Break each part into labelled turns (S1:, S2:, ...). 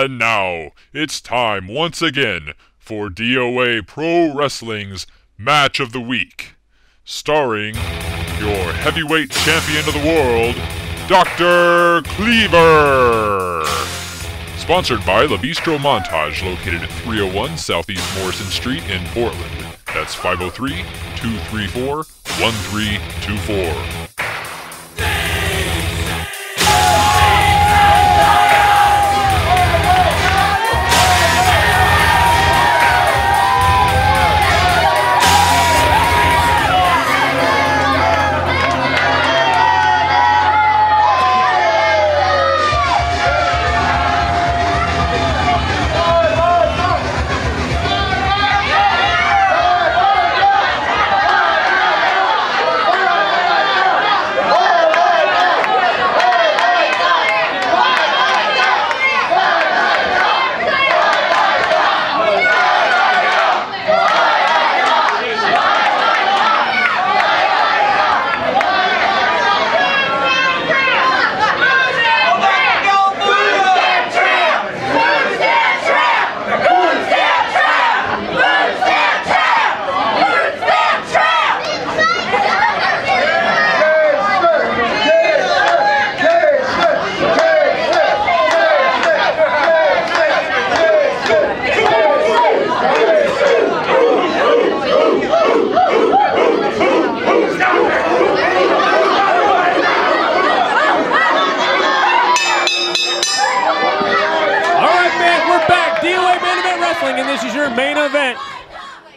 S1: And now it's time once again for DOA Pro Wrestling's Match of the Week, starring your heavyweight champion of the world, Dr. Kliever. Sponsored by La Bistro Montage, located at 301 Southeast Morrison Street in Portland. That's 503 234 1324.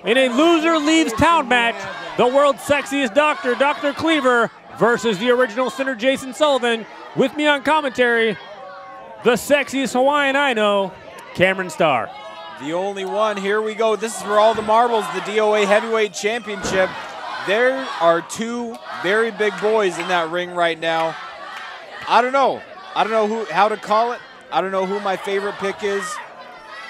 S2: In a loser leaves town match, the world's sexiest doctor, Dr. Kliever, versus the original sinner, Jason Sullivan. With me on commentary, the sexiest Hawaiian I know, Cameron Starr.
S3: The only one. Here we go. This is for all the marbles, the DOA Heavyweight Championship. There are two very big boys in that ring right now. I don't know. I don't know who how to call it. I don't know who my favorite pick is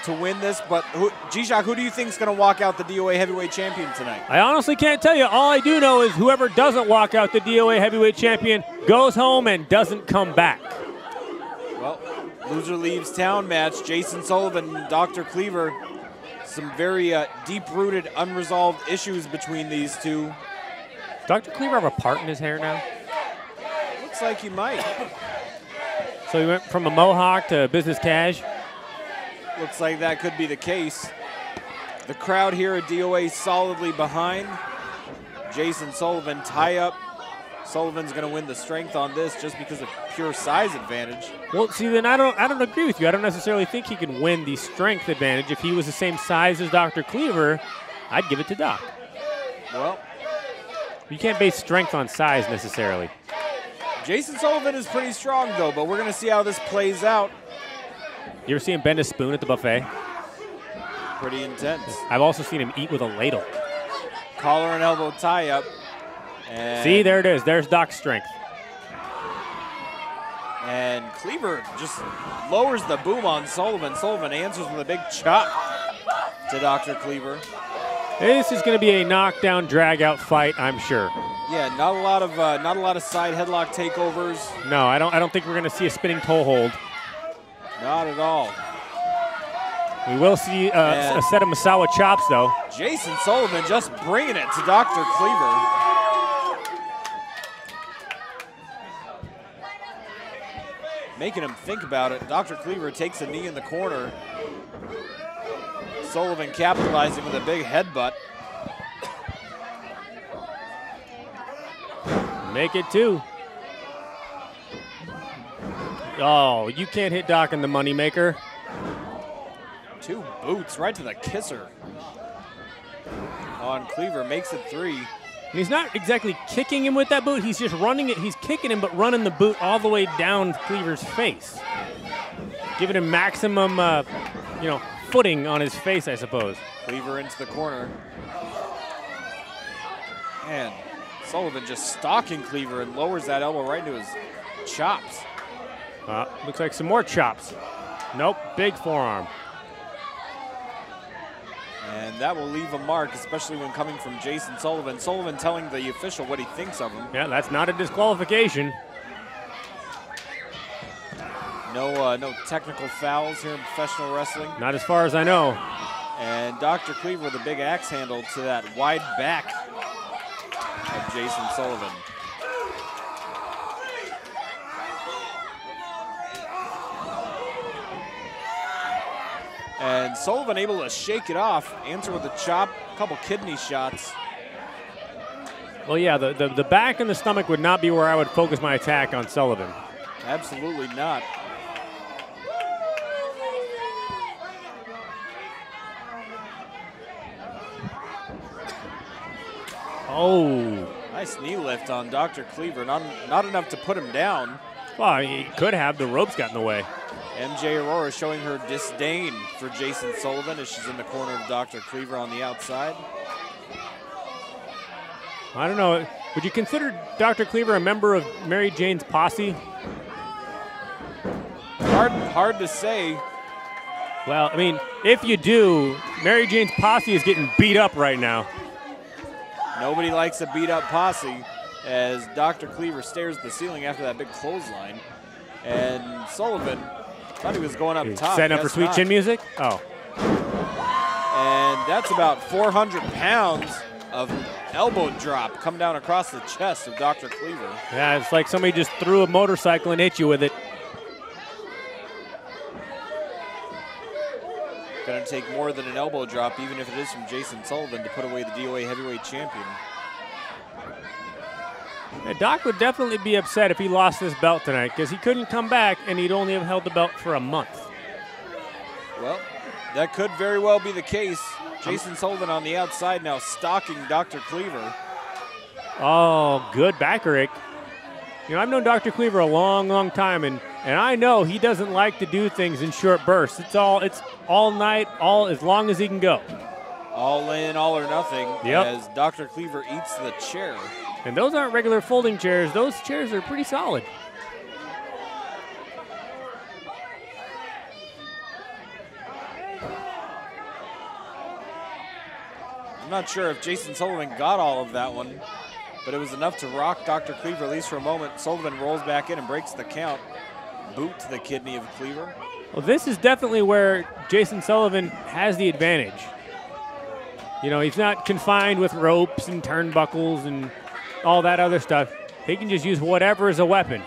S3: to win this, but who, G-Shock, who do you think is going to walk out the DOA Heavyweight Champion tonight?
S2: I honestly can't tell you. All I do know is whoever doesn't walk out the DOA Heavyweight Champion goes home and doesn't come back.
S3: Well, loser leaves town match. Jason Sullivan Dr. Kliever. Some very uh, deep-rooted, unresolved issues between these two.
S2: Dr. Kliever have a part in his hair now?
S3: Looks like he might.
S2: So he went from a mohawk to business cash.
S3: Looks like that could be the case. The crowd here at DOA solidly behind. Jason Sullivan tie up. Sullivan's going to win the strength on this just because of pure size advantage.
S2: Well, see, then I don't, I don't agree with you. I don't necessarily think he can win the strength advantage. If he was the same size as Dr. Kliever, I'd give it to Doc.
S3: Well,
S2: You can't base strength on size necessarily.
S3: Jason Sullivan is pretty strong though, but we're going to see how this plays out.
S2: You ever see him bend a spoon at the buffet?
S3: Pretty intense.
S2: I've also seen him eat with a ladle.
S3: Collar and elbow tie up. And,
S2: See, there it is. There's Doc's strength.
S3: And Kliever just lowers the boom on Sullivan. Sullivan answers with a big chop to Dr. Kliever.
S2: This is going to be a knockdown, drag-out fight, I'm sure.
S3: Yeah, not a lot of uh, not a lot of side headlock takeovers.
S2: No, I don't. I don't think we're going to see a spinning toe hold.
S3: Not at all.
S2: We will see uh, a set of Misawa chops, though.
S3: Jason Sullivan just bringing it to Dr. Kliever. Making him think about it. Dr. Kliever takes a knee in the corner. Sullivan capitalizing with a big headbutt.
S2: Make it two. Oh, you can't hit Doc in the moneymaker.
S3: Two boots right to the kisser. On Kliever makes it three.
S2: And he's not exactly kicking him with that boot. He's just running it. He's kicking him, but running the boot all the way down Kliever's face, giving him maximum, uh, you know, footing on his face, I suppose.
S3: Kliever into the corner. And Sullivan just stalking Kliever and lowers that elbow right into his chops.
S2: Uh, looks like some more chops. Nope, big forearm.
S3: And that will leave a mark, especially when coming from Jason Sullivan. Sullivan telling the official what he thinks of him.
S2: Yeah, that's not a disqualification.
S3: No, uh, no technical fouls here in professional wrestling.
S2: Not as far as I know.
S3: And Dr. Kliever with a big axe handle to that wide back of Jason Sullivan. And Sullivan able to shake it off, answer with a chop, a couple kidney shots.
S2: Well, yeah, the, the, the back and the stomach would not be where I would focus my attack on Sullivan.
S3: Absolutely not.
S2: Oh.
S3: Nice knee lift on Dr. Kliever. Not, not enough to put him down.
S2: Well, he could have. The ropes got in the way.
S3: MJ Aurora showing her disdain for Jason Sullivan as she's in the corner of Dr. Kliever on the outside.
S2: I don't know. Would you consider Dr. Kliever a member of Mary Jane's posse?
S3: Hard, hard to say.
S2: Well, I mean, if you do, Mary Jane's posse is getting beat up right now.
S3: Nobody likes a beat up posse as Dr. Kliever stares at the ceiling after that big clothesline. And Sullivan thought he was going up top.
S2: Setting up for sweet
S3: not.
S2: chin music? Oh.
S3: And that's about 400 pounds of elbow drop come down across the chest of Dr. Kliever.
S2: Yeah, it's like somebody just threw a motorcycle and hit you with it.
S3: Going to take more than an elbow drop, even if it is from Jason Sullivan, to put away the DOA heavyweight champion.
S2: Yeah, Doc would definitely be upset if he lost this belt tonight because he couldn't come back and he'd only have held the belt for a month.
S3: Well, that could very well be the case. Jason Sullivan on the outside now stalking Dr. Kliever.
S2: Oh, good backerick. You know, I've known Dr. Kliever a long, long time, and, and I know he doesn't like to do things in short bursts. It's all it's all night, all as long as he can go.
S3: All in, all or nothing
S2: Yep.
S3: as Dr. Kliever eats the chair.
S2: And those aren't regular folding chairs. Those chairs are pretty solid.
S3: I'm not sure if Jason Sullivan got all of that one, but it was enough to rock Dr. Kliever at least for a moment. Sullivan rolls back in and breaks the count. Boot to the kidney of Kliever.
S2: Well, this is definitely where Jason Sullivan has the advantage. You know, he's not confined with ropes and turnbuckles and all that other stuff. He can just use whatever as a weapon.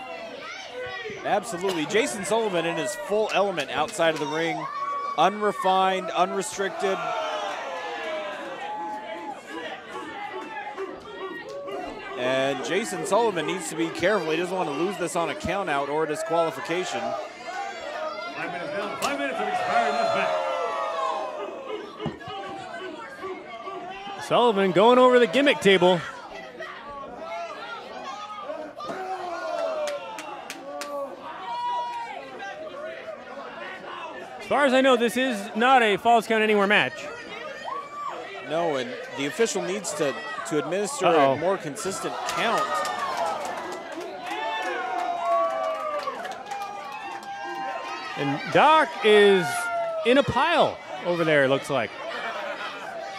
S3: Absolutely. Jason Sullivan in his full element outside of the ring. Unrefined, unrestricted. And Jason Sullivan needs to be careful. He doesn't want to lose this on a count out or a disqualification.
S2: Five minutes down. Five minutes of expiring this match. Sullivan going over the gimmick table. As far as I know, this is not a Falls Count Anywhere match.
S3: No, and the official needs to, to administer
S2: Uh-oh.
S3: a more consistent count.
S2: And Doc is in a pile over there, it looks like.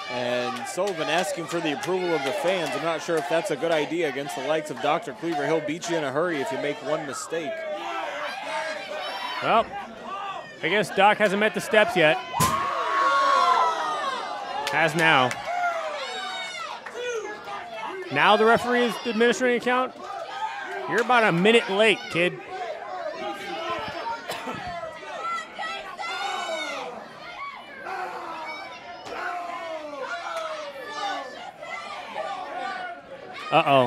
S3: And Sullivan asking for the approval of the fans. I'm not sure if that's a good idea against the likes of Dr. Kliever. He'll beat you in a hurry if you make one mistake.
S2: Well, I guess Doc hasn't met the steps yet. Has now. Now the referee is administering a count. You're about a minute late, kid. Uh oh.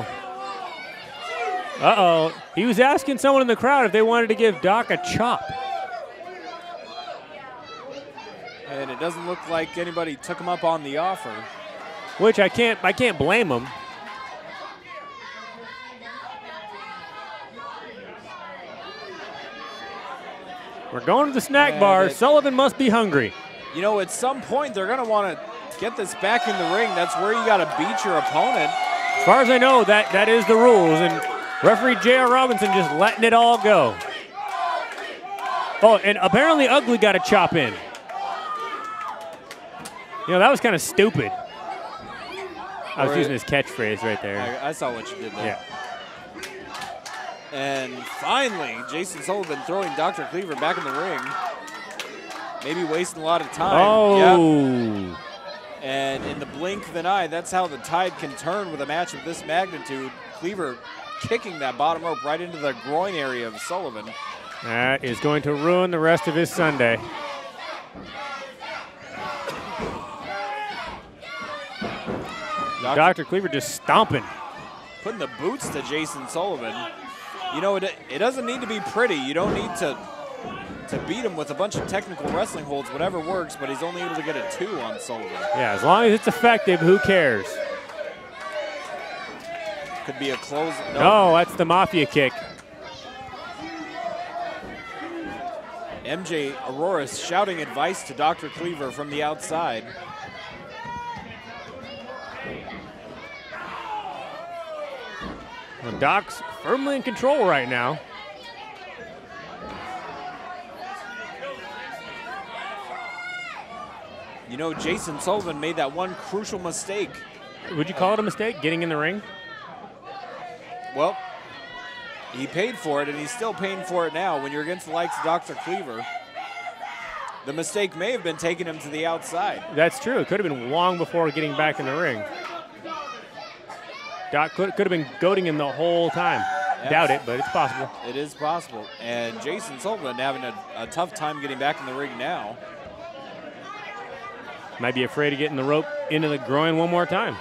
S2: Uh oh. He was asking someone in the crowd if they wanted to give Doc a chop.
S3: And it doesn't look like anybody took him up on the offer.
S2: Which I can't I can't blame him. We're going to the snack
S3: Yeah,
S2: bar.
S3: that-
S2: Sullivan must be hungry.
S3: You know, at some point, they're going to want to get this back in the ring. That's where you got to beat your opponent.
S2: As far as I know, that, that is the rules, and referee J.R. Robinson just letting it all go. Oh, and apparently Ugly got a chop in. You know, that was kind of stupid. I was
S3: Or-
S2: using his catchphrase right there.
S3: I, I saw what you did there.
S2: Yeah.
S3: And finally, Jason Sullivan throwing Dr. Kliever back in the ring. Maybe wasting a lot of time.
S2: Oh.
S3: Yep. And in the blink of an eye, that's how the tide can turn with a match of this magnitude. Kliever kicking that bottom rope right into the groin area of Sullivan.
S2: That is going to ruin the rest of his Sunday.
S3: Dr.
S2: Dr. Kliever just stomping.
S3: putting the boots to Jason Sullivan. You know, it, it doesn't need to be pretty. You don't need to to beat him with a bunch of technical wrestling holds, whatever works, but he's only able to get a two on Sullivan.
S2: Yeah, as long as it's effective, who cares?
S3: Could be a close. No.
S2: No, that's the Mafia kick.
S3: MJ Aurora shouting advice to Dr. Kliever from the outside.
S2: Well, Doc's firmly in control right now.
S3: You know, Jason Sullivan made that one crucial mistake.
S2: Would you call it a mistake, getting in the ring?
S3: Well, he paid for it, and he's still paying for it now when you're against the likes of Dr. Kliever. The mistake may have been taking him to the outside.
S2: That's true. It could have been long before getting back in the ring. Doc could, could have been goading him the whole time. Doubt it, but it's possible.
S3: It is possible. And Jason Sullivan having a, a tough time getting back in the ring now.
S2: Might be afraid of getting the rope into the groin one more time.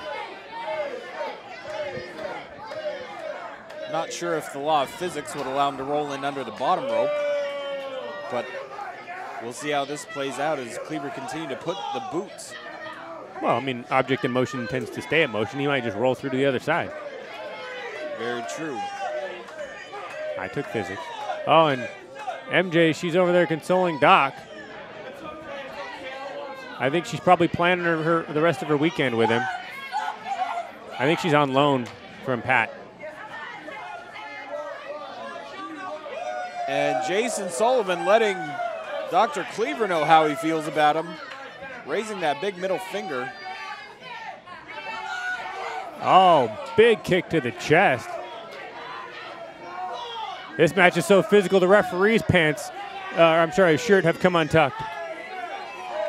S3: Not sure if the law of physics would allow him to roll in under the bottom rope, but we'll see how this plays out as Kliever continue to put the boots.
S2: Well, I mean, object in motion tends to stay in motion. He might just roll through to the other side.
S3: Very true.
S2: I took physics. Oh, and MJ, she's over there consoling Doc. I think she's probably planning her, her the rest of her weekend with him. I think she's on loan from Pat.
S3: And Jason Sullivan letting Dr. Kliever know how he feels about him, raising that big middle finger.
S2: Oh, big kick to the chest. This match is so physical, the referee's pants, uh, I'm sorry, his shirt have come untucked.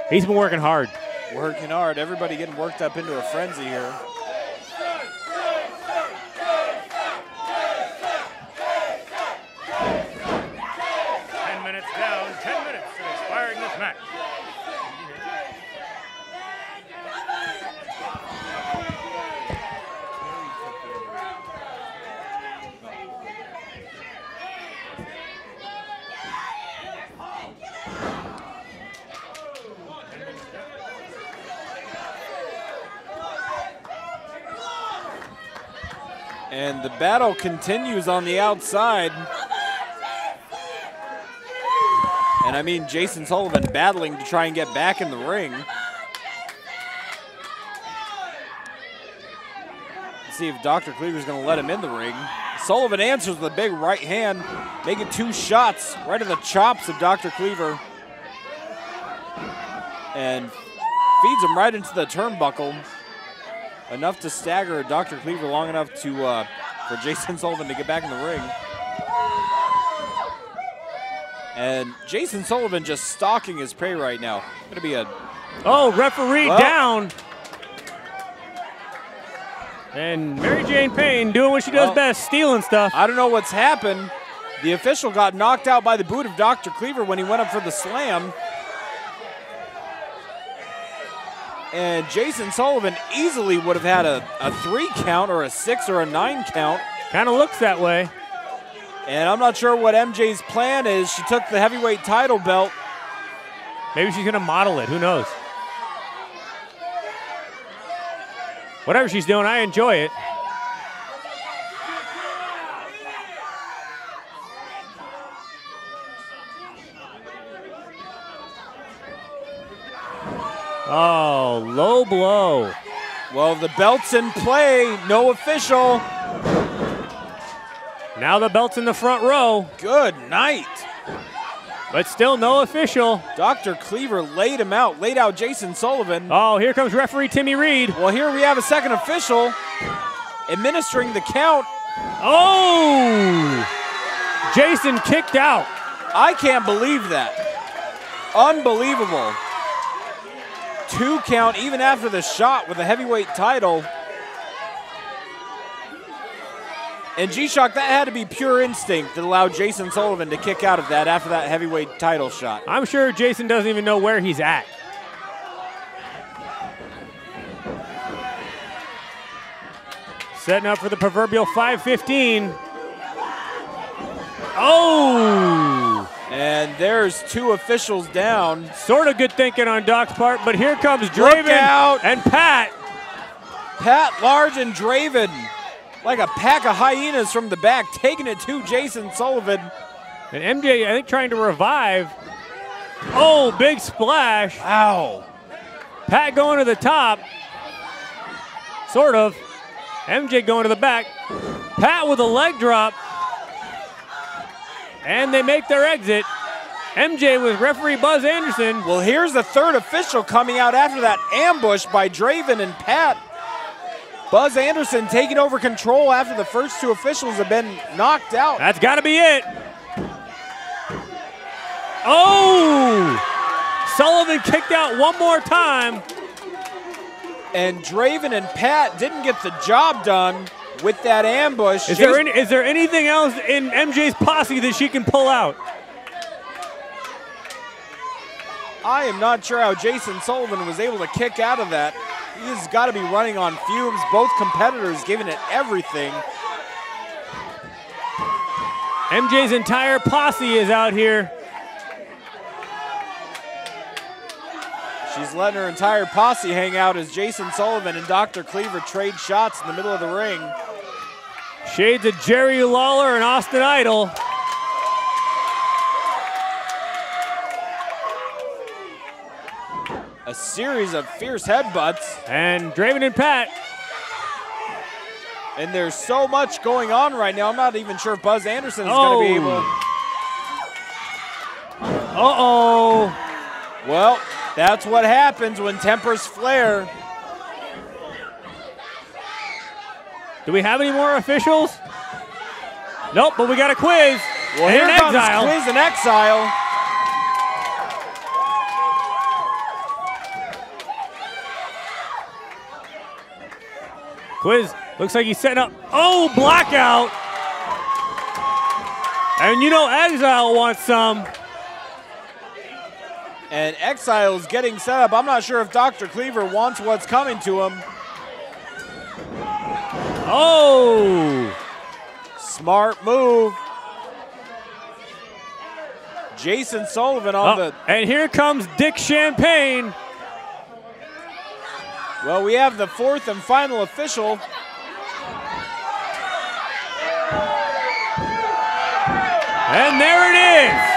S2: He's been working hard.
S3: Working hard. Everybody getting worked up into a frenzy here.
S2: Ten minutes down, ten minutes expiring this match.
S3: And the battle continues on the outside. And I mean, Jason Sullivan battling to try and get back in the ring. Let's see if Dr. Kliever's going to let him in the ring. Sullivan answers with a big right hand, making two shots right in the chops of Dr. Kliever. And feeds him right into the turnbuckle enough to stagger Dr. Kliever long enough to uh, for Jason Sullivan to get back in the ring. And Jason Sullivan just stalking his prey right now. Gonna be a
S2: Oh, referee
S3: Well-
S2: down. And Mary Jane Payne doing what she does
S3: Well-
S2: best, stealing stuff.
S3: I don't know what's happened. The official got knocked out by the boot of Dr. Kliever when he went up for the slam. And Jason Sullivan easily would have had a, a three count or a six or a nine count.
S2: Kind of looks that way.
S3: And I'm not sure what MJ's plan is. She took the heavyweight title belt.
S2: Maybe she's going to model it. Who knows? Whatever she's doing, I enjoy it. Oh, low blow.
S3: Well, the belt's in play. No official.
S2: Now the belt's in the front row,
S3: Good night.
S2: but still no official.
S3: Dr. Kliever laid him out, laid out Jason Sullivan.
S2: Oh, here comes referee Timmy Reed.
S3: Well, here we have a second official administering the count.
S2: Oh! Jason kicked out.
S3: I can't believe that. Unbelievable. Two count even after the shot with the heavyweight title. And G-Shock, that had to be pure instinct that allowed Jason Sullivan to kick out of that after that heavyweight title shot.
S2: I'm sure Jason doesn't even know where he's at. Setting up for the proverbial 515. Oh!
S3: And there's two officials down.
S2: Sort of good thinking on Doc's part, but here comes Draven
S3: out.
S2: and Pat.
S3: Pat Large and Draven, like a pack of hyenas from the back, taking it to Jason Sullivan.
S2: And MJ, I think, trying to revive. Oh, big splash.
S3: Ow.
S2: Pat going to the top. Sort of. MJ going to the back. Pat with a leg drop. And they make their exit. MJ with referee Buzz Anderson.
S3: Well, here's the third official coming out after that ambush by Draven and Pat. Buzz Anderson taking over control after the first two officials have been knocked out.
S2: That's got to be it. Oh! Sullivan kicked out one more time.
S3: And Draven and Pat didn't get the job done with that ambush.
S2: Is there, any, is there anything else in MJ's posse that she can pull out?
S3: I am not sure how Jason Sullivan was able to kick out of that. He's got to be running on fumes. Both competitors giving it everything.
S2: MJ's entire posse is out here.
S3: She's letting her entire posse hang out as Jason Sullivan and Dr. Kliever trade shots in the middle of the ring.
S2: Shades of Jerry Lawler and Austin Idol.
S3: A series of fierce headbutts.
S2: And Draven and Pat.
S3: And there's so much going on right now. I'm not even sure if Buzz Anderson is oh. going to be able.
S2: Uh oh.
S3: Well, that's what happens when tempers flare.
S2: Do we have any more officials? Nope, but we got a quiz.
S3: Well,
S2: and
S3: here
S2: an
S3: comes
S2: exile.
S3: quiz and exile.
S2: Quiz looks like he's setting up. Oh, blackout. And you know Exile wants some.
S3: And Exile is getting set up. I'm not sure if Dr. Kliever wants what's coming to him.
S2: Oh!
S3: Smart move. Jason Sullivan on oh, the.
S2: And here comes Dick Champagne.
S3: Well, we have the fourth and final official.
S2: And there it is.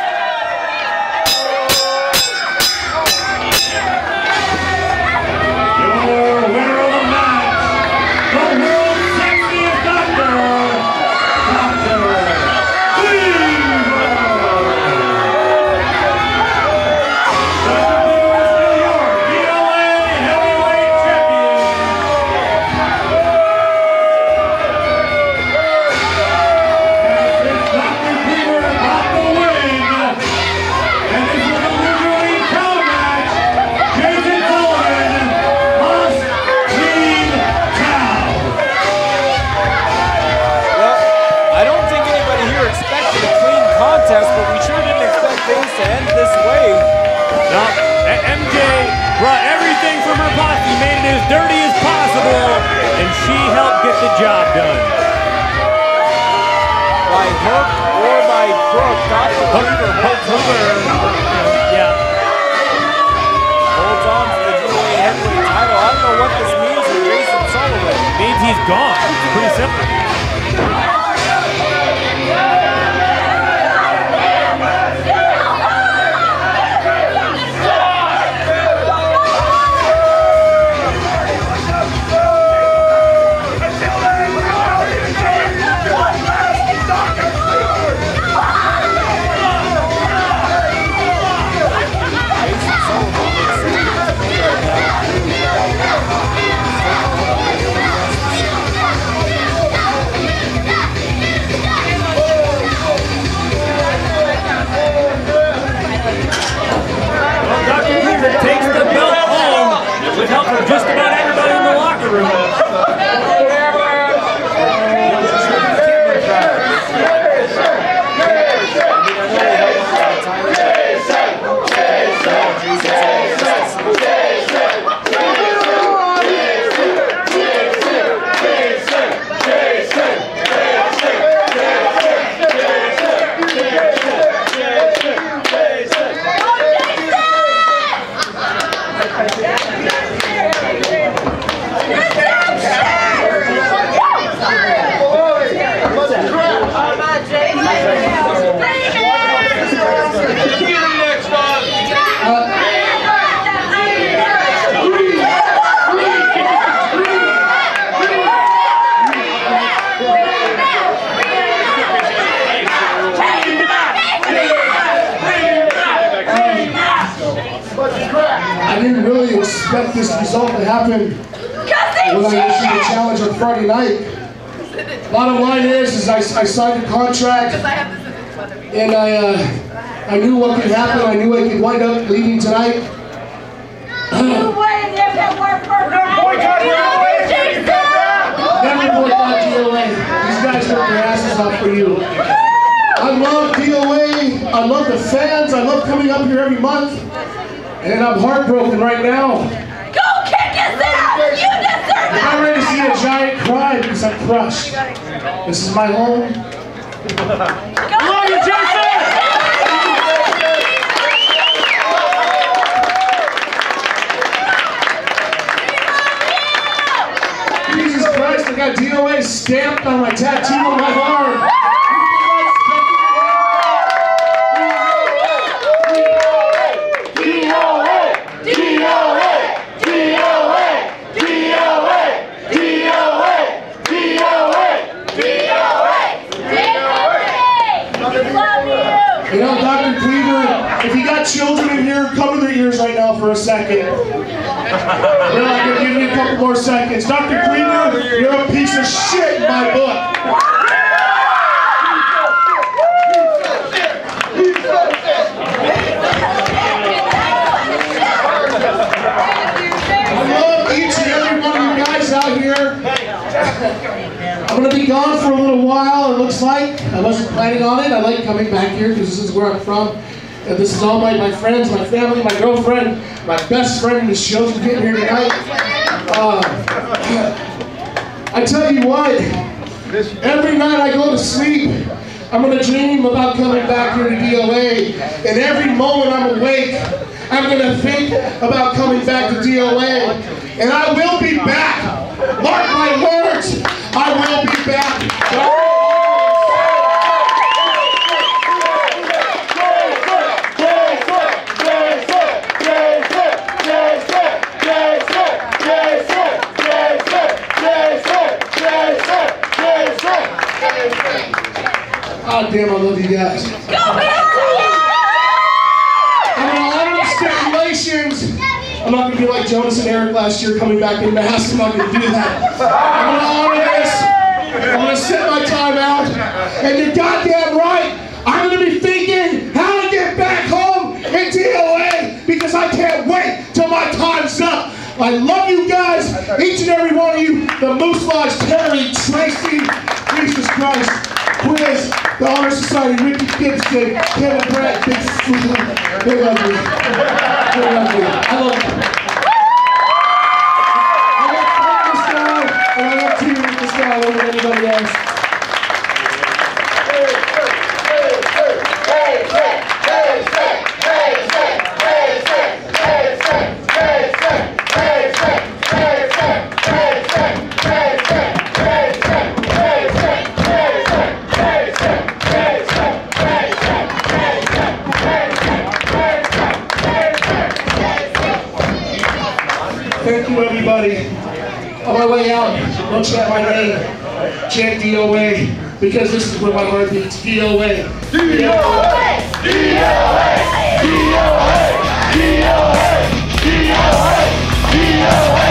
S2: Hoover holds Yeah. Holds on to the heavyweight title.
S4: I don't know
S3: what this means for Jason Sullivan. It
S2: means he's gone. Pretty simple.
S4: Expect this result to happen when I issued a challenge on Friday night. Bottom line is, is I, I signed a contract and I, uh, I knew what could happen. I knew I could wind up leaving tonight. Never boycott DOA. These guys work their asses off for you. I love DOA. I love the fans. I love coming up here every month. And I'm heartbroken right now.
S5: Go kick his ass! You deserve
S4: I'm ready to see a giant cry because I'm crushed. This is my home.
S2: Love you, Jason!
S4: Jesus Christ, I got DOA stamped on my tattoo on my arm.
S5: Love you!
S4: You know, Dr. Kliever, if you got children in here, cover their ears right now for a second. I'm gonna give you a couple more seconds. Dr. Kliever, you're a piece of shit in my book. I love each and every one of you guys out here. I'm gonna be gone for a little while, it looks like. I wasn't planning on it. I like coming back here because this is where I'm from. And this is all my, my friends, my family, my girlfriend, my best friend in the show for getting here tonight. Uh, I tell you what, every night I go to sleep, I'm gonna dream about coming back here to DOA. And every moment I'm awake, I'm gonna think about coming back to DOA. And I will be back. Mark my words, I will be back. God damn, I love you guys. I'm gonna honor the stipulations. I'm not gonna be like Jonas and Eric last year coming back in mass. I'm not gonna do that. I'm gonna honor this. I'm gonna set my time out. And you're goddamn right. I'm gonna be thinking how to get back home in DOA because I can't wait till my time's up. I love you guys, each and every one of you. The Moose Lodge, Terry, Tracy, Jesus Christ, Quiz, the Honor Society, Ricky Gibson, Kevin Brett, Big They love you. They love you. I love you. Than anybody else. Thank you, everybody. On my way out, don't chat my name. Chant DOA, because this is where my heart beats. DOA. DOA! DOA! DOA!
S5: DOA! DOA! DOA!